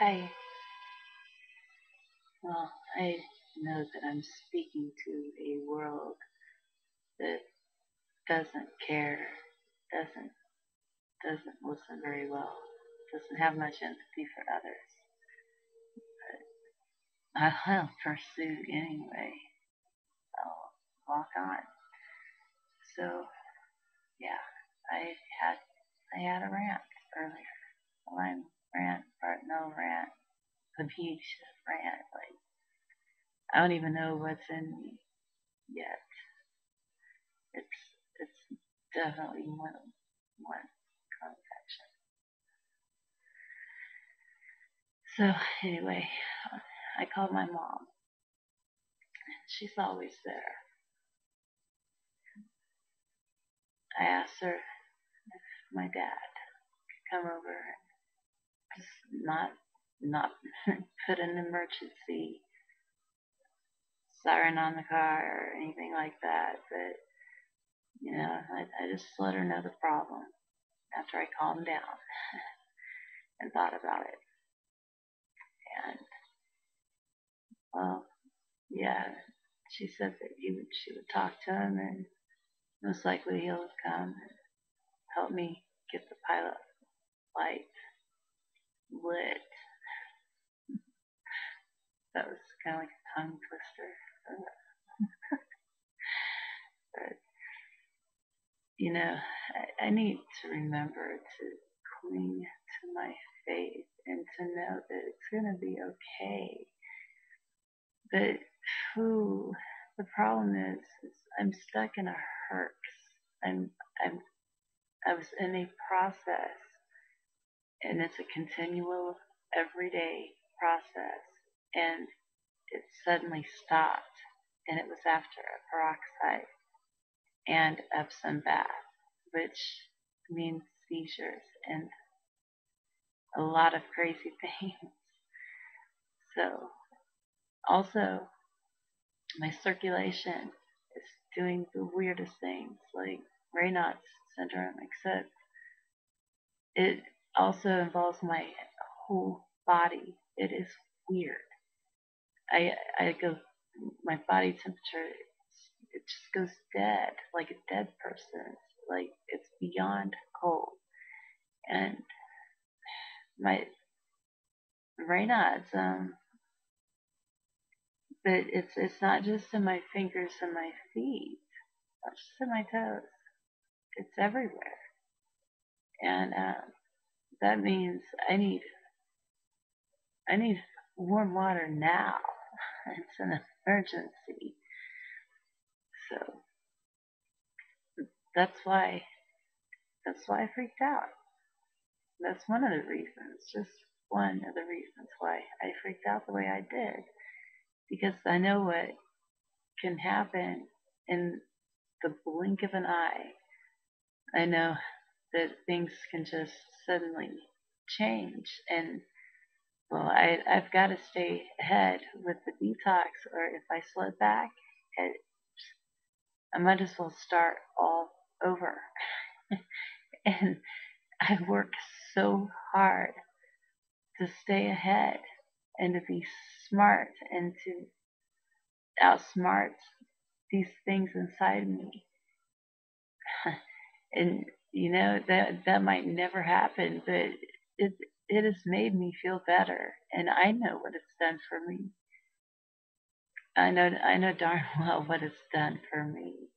Hi. Well, I know that I'm speaking to a world that doesn't care, doesn't doesn't listen very well, doesn't have much empathy for others. But I'll pursue anyway. I'll walk on. So yeah, I had I had a rant earlier. Well, I'm rant, but no rant, huge rant. Like I don't even know what's in me yet. It's it's definitely one one convection. So anyway, I called my mom. She's always there. I asked her if my dad could come over and just not not put an emergency siren on the car or anything like that, but you know, I, I just let her know the problem after I calmed down and thought about it. And well, yeah, she said that he would she would talk to him and most likely he'll come and help me get the pilot light lit. That was kind of like a tongue twister. but, you know, I, I need to remember to cling to my faith and to know that it's going to be okay. But who the problem is, is I'm stuck in a Herx. I'm I'm I was in a process and it's a continual everyday process and it suddenly stopped and it was after a peroxide and Epsom bath, which means seizures and a lot of crazy things. So also my circulation is doing the weirdest things like Raynaud's syndrome, except it also involves my whole body. It is weird. I I go my body temperature it just goes dead like a dead person. Like it's beyond cold. And my Raynaud's um but it's it's not just in my fingers and my feet. Not just in my toes. It's everywhere. And um, that means I need I need warm water now. It's an emergency. So that's why that's why I freaked out. That's one of the reasons, just one of the reasons why I freaked out the way I did. Because I know what can happen in the blink of an eye. I know that things can just suddenly change and well I I've got to stay ahead with the detox or if I slip back it, I might as well start all over. and I work so hard to stay ahead and to be smart and to outsmart these things inside me. and you know that that might never happen, but it it has made me feel better, and I know what it's done for me. I know I know darn well what it's done for me.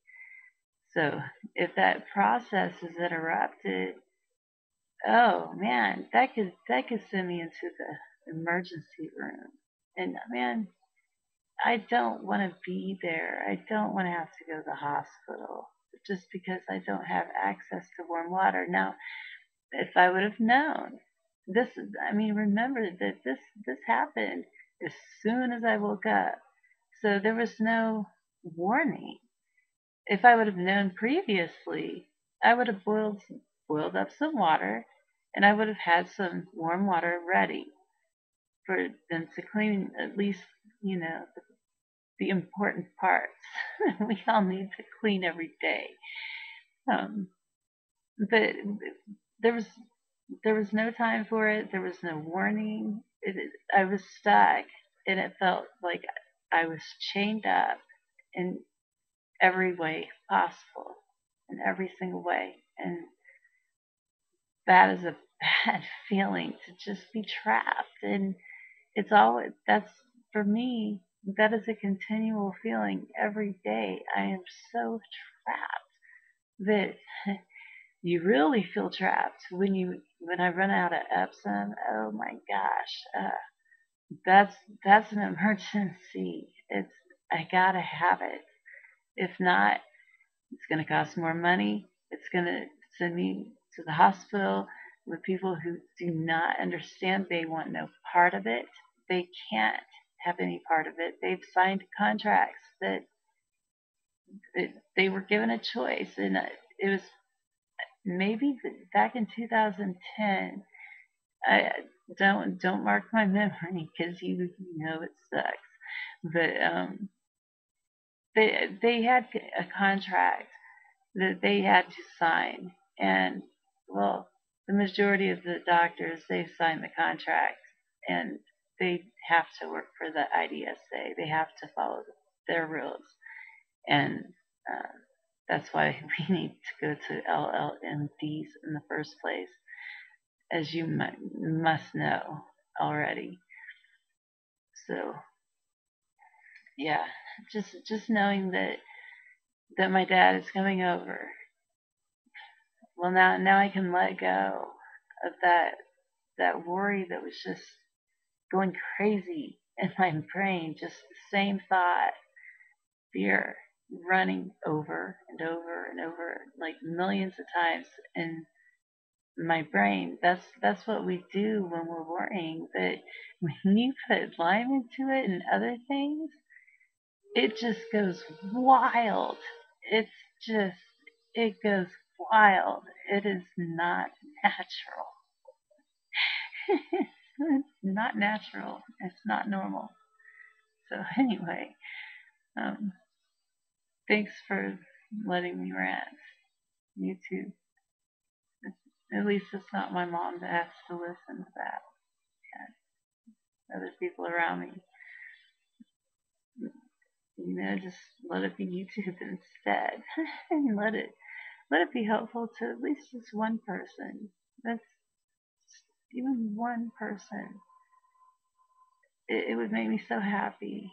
So if that process is interrupted, oh man, that could that could send me into the emergency room. And man, I don't want to be there. I don't want to have to go to the hospital just because I don't have access to warm water. Now, if I would have known, this is, I mean, remember that this, this happened as soon as I woke up. So there was no warning. If I would have known previously, I would have boiled, boiled up some water and I would have had some warm water ready for them to clean at least, you know, the the important parts. we all need to clean every day. Um, but there was there was no time for it. There was no warning. It, I was stuck, and it felt like I was chained up in every way possible, in every single way. And that is a bad feeling to just be trapped. And it's always, that's for me, that is a continual feeling every day. I am so trapped that you really feel trapped when you when I run out of Epsom. Oh my gosh, uh, that's that's an emergency. It's I gotta have it. If not, it's gonna cost more money. It's gonna send me to the hospital with people who do not understand. They want no part of it. They can't have any part of it. They've signed contracts that, that they were given a choice, and it was maybe back in 2010. I don't don't mark my memory because you know it sucks. But um, they they had a contract that they had to sign, and well, the majority of the doctors they signed the contract, and they have to work for the IDSA. They have to follow their rules, and uh, that's why we need to go to LLMDs in the first place, as you must know already. So, yeah, just just knowing that that my dad is coming over. Well, now now I can let go of that that worry that was just going crazy in my brain, just the same thought, fear running over and over and over like millions of times in my brain. That's that's what we do when we're worrying. But when you put Lyme into it and other things, it just goes wild. It's just it goes wild. It is not natural. it's not natural. It's not normal. So anyway, um, Thanks for letting me rant. You too. At least it's not my mom that has to listen to that. Yeah. Other people around me. You know, just let it be YouTube instead. and let it let it be helpful to at least just one person. That's even one person. It, it would make me so happy.